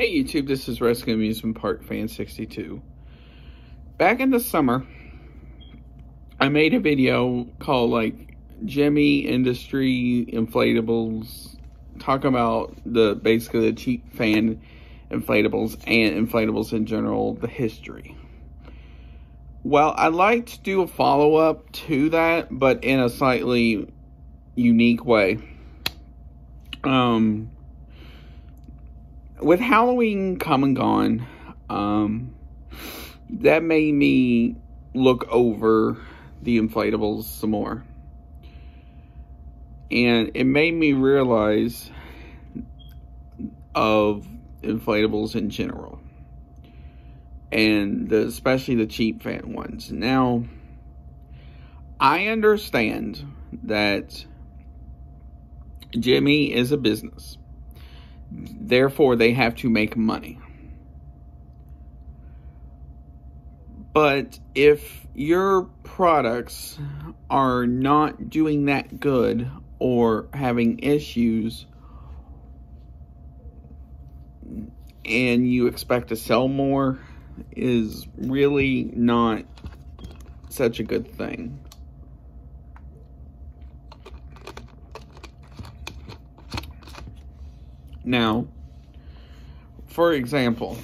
Hey YouTube, this is Rescue Amusement Park Fan 62. Back in the summer, I made a video called like Gemmy Industry Inflatables, talking about the basically the cheap fan inflatables and inflatables in general, the history. Well, I'd like to do a follow-up to that, but in a slightly unique way. Um, with Halloween come and gone, um, that made me look over the inflatables some more. And it made me realize of inflatables in general. And the, especially the cheap fan ones. Now, I understand that Gemmy is a business. Therefore, they have to make money. But if your products are not doing that good or having issues and you expect to sell more is really not such a good thing. Now, for example,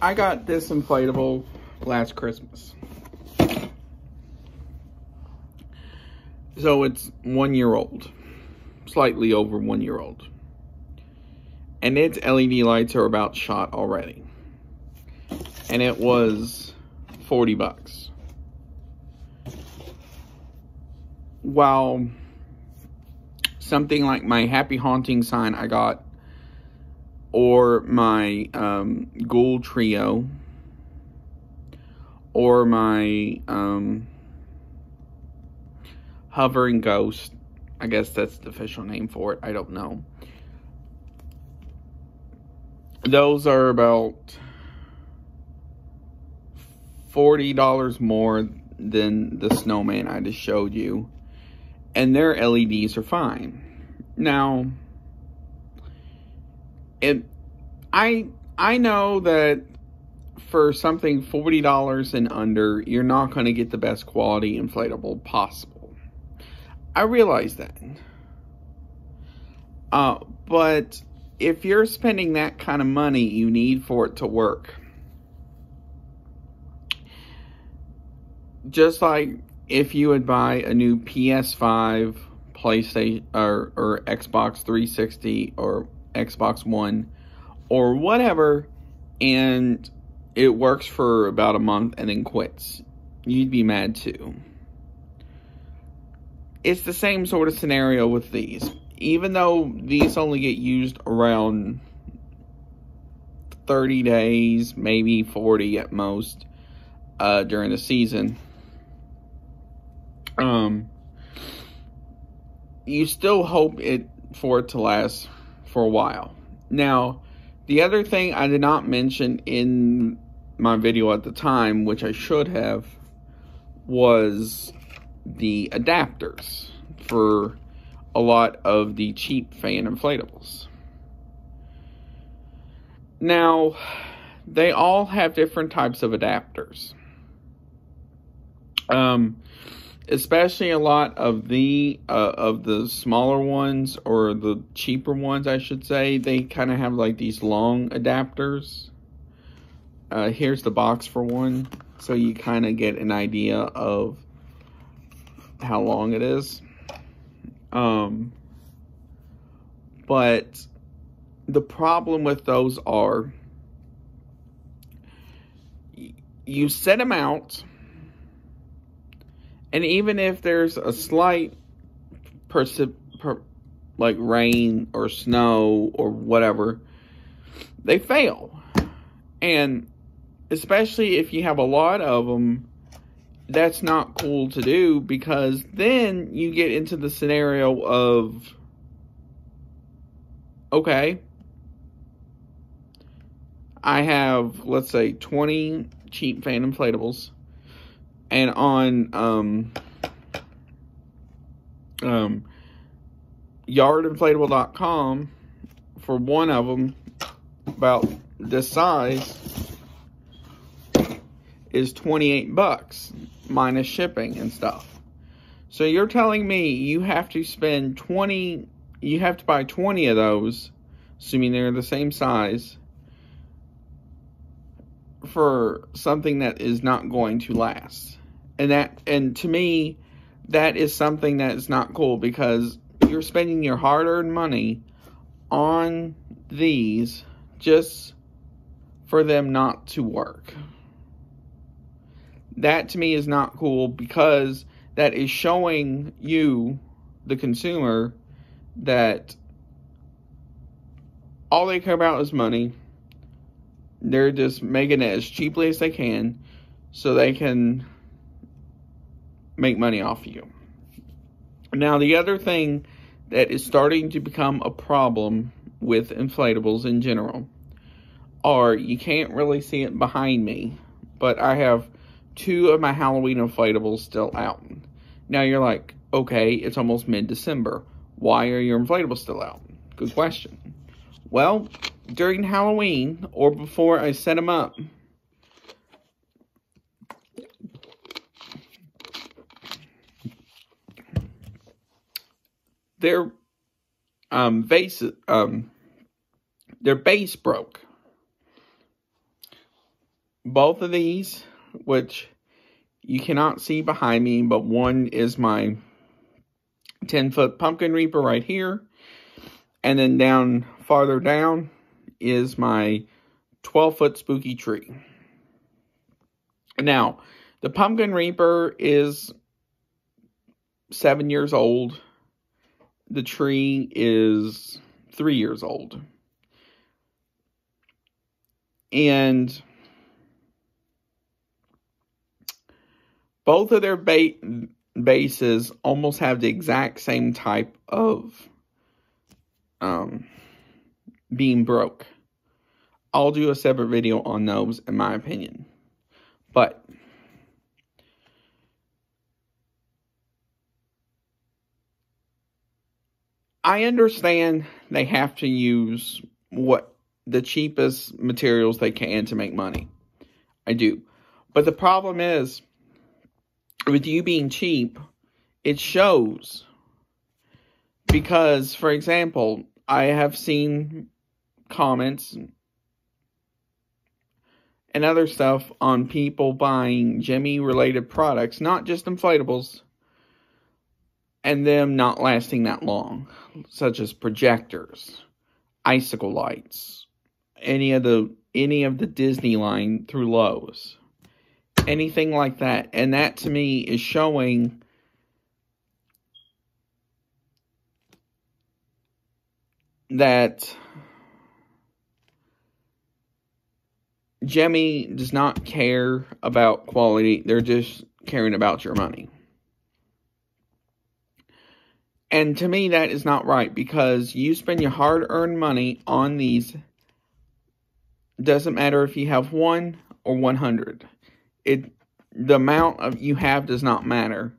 I got this inflatable last Christmas. So it's one year old, slightly over one year old. And its LED lights are about shot already. And it was 40 bucks. While something like my happy haunting sign I got or my um, ghoul trio or my um, hovering ghost. I guess that's the official name for it. I don't know. Those are about $40 more than the snowman I just showed you and their LEDs are fine. Now, it, I, I know that for something $40 and under, you're not going to get the best quality inflatable possible. I realize that. Uh, but if you're spending that kind of money, you need for it to work. Just like if you would buy a new PS5, PlayStation, or, or Xbox 360, or Xbox One, or whatever, and it works for about a month and then quits, you'd be mad too. It's the same sort of scenario with these. Even though these only get used around 30 days, maybe 40 at most, uh, during the season, um, you still hope it for it to last for a while. Now, the other thing I did not mention in my video at the time, which I should have, was the adapters for a lot of the cheap fan inflatables. Now, they all have different types of adapters. Um, especially a lot of the uh, of the smaller ones or the cheaper ones I should say they kind of have like these long adapters. Uh, here's the box for one so you kind of get an idea of how long it is. Um but the problem with those are you set them out and even if there's a slight per, like rain or snow or whatever, they fail. And especially if you have a lot of them, that's not cool to do because then you get into the scenario of, okay, I have, let's say, 20 cheap fan inflatables and on um, um, yardinflatable.com for one of them, about this size, is 28 bucks minus shipping and stuff. So you're telling me you have to spend 20, you have to buy 20 of those, assuming they're the same size, for something that is not going to last. And that, and to me, that is something that is not cool because you're spending your hard earned money on these just for them not to work. That to me is not cool because that is showing you, the consumer, that all they care about is money. They're just making it as cheaply as they can so they can make money off you. Now, the other thing that is starting to become a problem with inflatables in general are you can't really see it behind me, but I have two of my Halloween inflatables still out. Now you're like, okay, it's almost mid-December. Why are your inflatables still out? Good question. Well, during Halloween or before I set them up, their um, base um, their base broke. Both of these, which you cannot see behind me, but one is my 10 foot pumpkin reaper right here. And then down farther down is my 12 foot spooky tree. Now, the pumpkin reaper is seven years old the tree is three years old. And both of their ba- bases almost have the exact same type of um, being broke. I'll do a separate video on those, in my opinion. But I understand they have to use what the cheapest materials they can to make money. I do. But the problem is, with you being cheap, it shows. Because, for example, I have seen comments and other stuff on people buying Gemmy related products, not just inflatables, and them not lasting that long, such as projectors, icicle lights, any of the any of the Disney line through Lowe's, anything like that. And that to me is showing that Gemmy does not care about quality. They're just caring about your money. And to me, that is not right because you spend your hard earned money on these. Doesn't matter if you have one or 100. It, the amount of you have does not matter.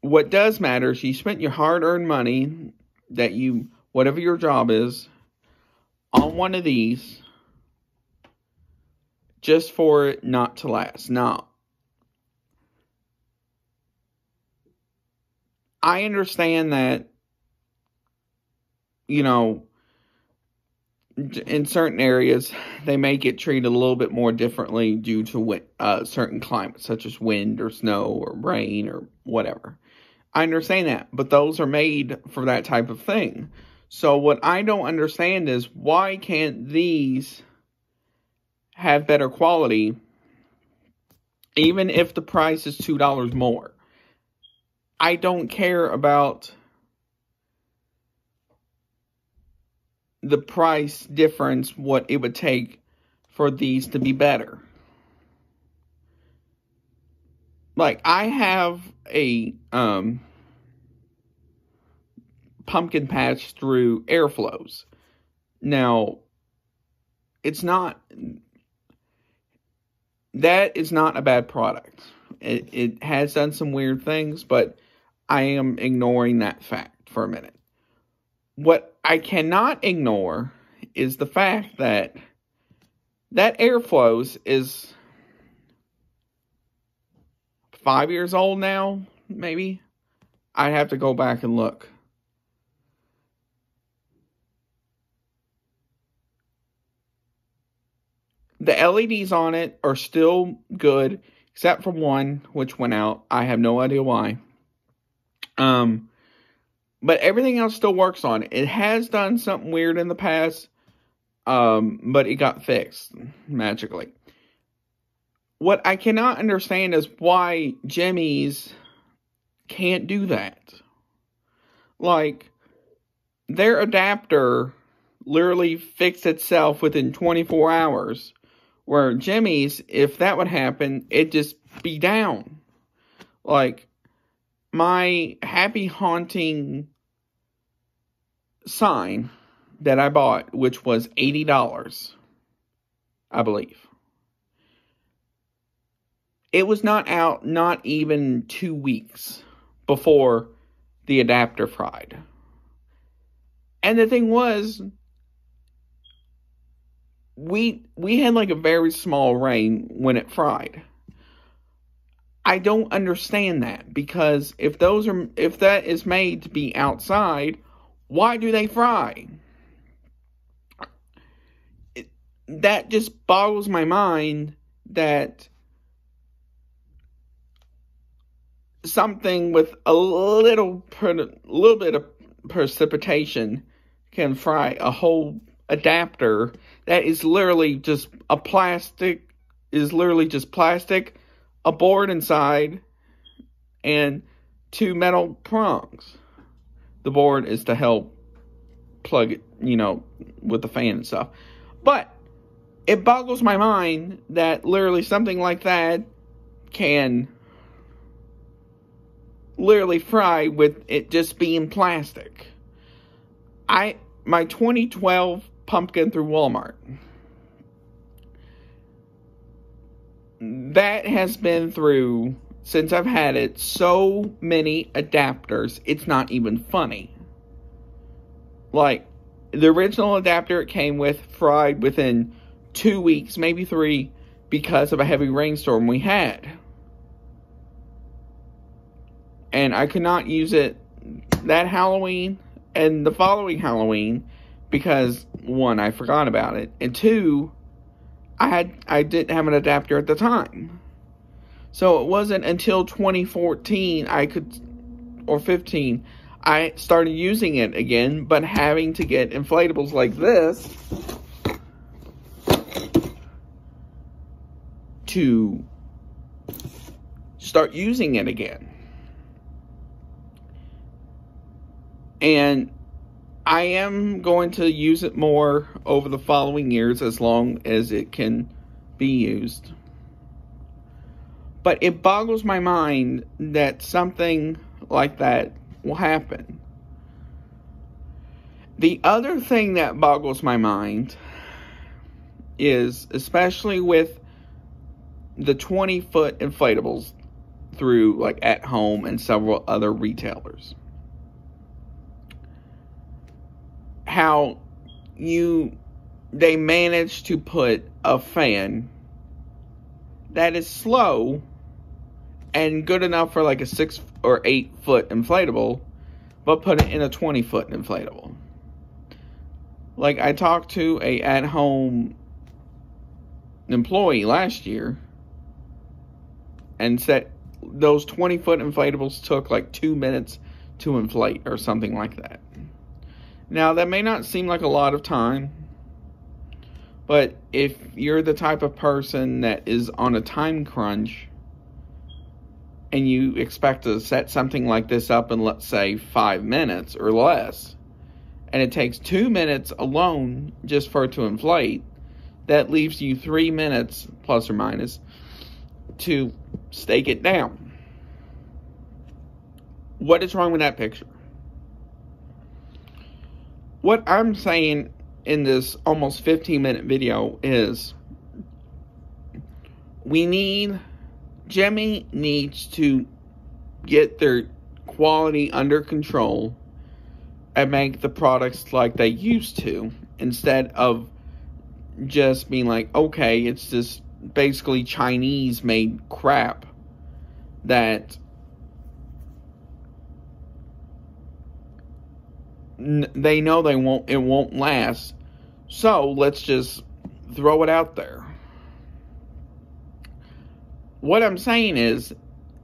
What does matter is you spent your hard earned money that you, whatever your job is, on one of these just for it not to last. Now, I understand that, you know, in certain areas, they may get treated a little bit more differently due to uh, certain climates, such as wind or snow or rain or whatever. I understand that, but those are made for that type of thing. So, what I don't understand is why can't these have better quality even if the price is $2 more? I don't care about the price difference, what it would take for these to be better. Like, I have a um, pumpkin patch through airflows. Now, it's not, that is not a bad product. It, it has done some weird things, but I am ignoring that fact for a minute. what I cannot ignore is the fact that that airflows is five years old now, maybe. I'd have to go back and look. The LEDs on it are still good, except for one, which went out. I have no idea why. Um, but everything else still works on it. It has done something weird in the past, um, but it got fixed magically. What I cannot understand is why Gemmy's can't do that. Like, their adapter literally fixed itself within 24 hours. Where Gemmy's, if that would happen, it'd just be down. Like, my happy haunting sign that I bought, which was $80, I believe. It was not out not even two weeks before the adapter fried. And the thing was, we we had like a very small rain when it fried. I don't understand that because if those are if that is made to be outside, why do they fry? It, that just boggles my mind that something with a little per, little bit of precipitation can fry a whole adapter that is literally just a plastic is literally just plastic, a board inside, and two metal prongs. The board is to help plug it, you know, with the fan and stuff. But it boggles my mind that literally something like that can literally fry with it just being plastic. I my 2012 pumpkin through Walmart. That has been through since I've had it so many adapters, it's not even funny. Like the original adapter it came with fried within 2 weeks, maybe 3 because of a heavy rainstorm we had and I could not use it that Halloween and the following Halloween because one, I forgot about it, and two, I had I didn't have an adapter at the time. So it wasn't until 2014 I could or 15 I started using it again, but having to get inflatables like this to start using it again. And I am going to use it more over the following years as long as it can be used. But it boggles my mind that something like that will happen. The other thing that boggles my mind is, especially with the 20 foot inflatables through like at home and several other retailers how you they managed to put a fan that is slow and good enough for like a six or eight foot inflatable, but put it in a 20 foot inflatable. Like I talked to a at home employee last year and said those 20 foot inflatables took like two minutes to inflate or something like that. Now, that may not seem like a lot of time, but if you're the type of person that is on a time crunch and you expect to set something like this up in, let's say, five minutes or less, and it takes two minutes alone just for it to inflate, that leaves you three minutes, plus or minus, to stake it down. What is wrong with that picture? What I'm saying in this almost 15 minute video is we need Gemmy needs to get their quality under control and make the products like they used to instead of just being like, okay, it's just basically Chinese made crap that they know they won't it won't last. So, let's just throw it out there. What I'm saying is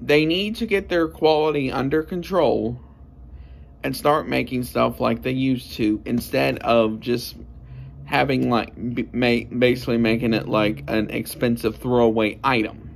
they need to get their quality under control and start making stuff like they used to instead of just having like basically making it like an expensive throwaway item.